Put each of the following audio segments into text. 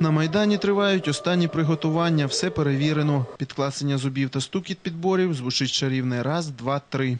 На майдані тривають останні приготування. Все перевірено. Підкласення зубів та стукіт підборів звучить чарівне раз, два, три.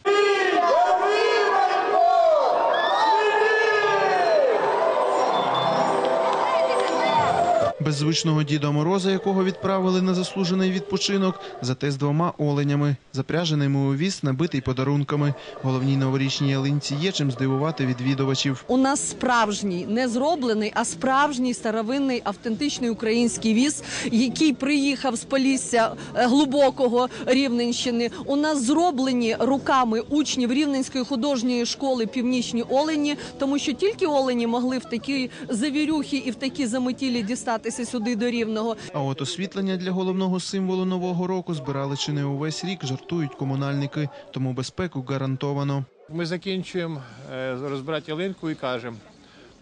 Без звичного Діда Мороза, якого відправили на заслужений відпочинок, зате з двома оленями, запряженими у віз, набитий подарунками. Головній новорічній ялинці є чим здивувати відвідувачів. У нас справжній, не зроблений, а справжній старовинний автентичний український віз, який приїхав з Полісся е, глибокого Рівненщини. У нас зроблені руками учнів Рівненської художньої школи Північні Олені, тому що тільки Олені могли в такі завірюхи і в такі заметілі дістатися сюди до Рівного. А от освітлення для головного символу нового року збирали чи не увесь рік, жартують комунальники, тому безпеку гарантовано. Ми закінчуємо е, розбирати ялинку і кажемо.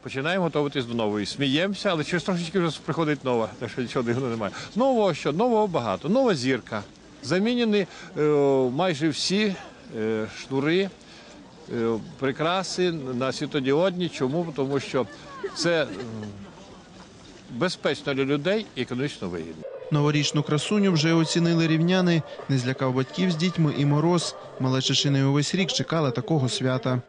Починаємо готуватись до нової. Сміємося, але через трошечки вже приходить нова, так що нічого дивного немає. Нового що? Нового багато. Нова зірка. Замінені е, майже всі е, шнури, е, прикраси на світодіодні. Чому? Тому що це безпечно для людей і економічно вигідно. Новорічну красуню вже оцінили рівняни. Не злякав батьків з дітьми і мороз. Малеча чи не увесь рік чекала такого свята.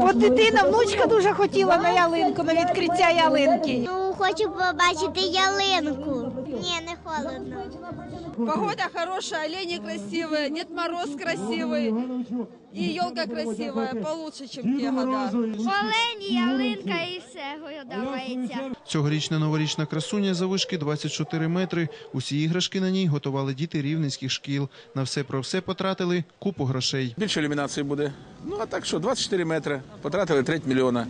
От дитина, внучка дуже хотіла на ялинку, на відкриття ялинки. Ну, хочу побачити ялинку. Ні, не холодно. Погода хорошая, олени красивые, Дед Мороз красивый. И елка красивая, получше, чем те года. Олені, ялинка і все подобається. Цьогорічна новорічна красуня завишки 24 метри. Усі іграшки на ній готували діти рівненських шкіл. На все про все потратили купу грошей. Більше ілюмінації буде. Ну а так що, 24 метри, потратили треть мільйона.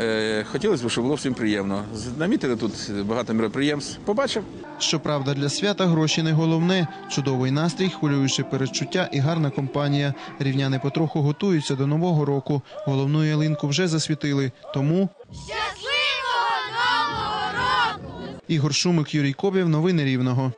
Е, хотілося б, щоб було всім приємно. Намітили тут багато міроприємств. Побачив. Щоправда, для свята гроші не головне. Чудовий настрій, хвилююче передчуття і гарна компанія. Рівняни потроху готуються до нового року. Головну ялинку вже засвітили. Тому Щасливого нового року! Ігор Шумик, Юрій Кобєв. Новини Рівного.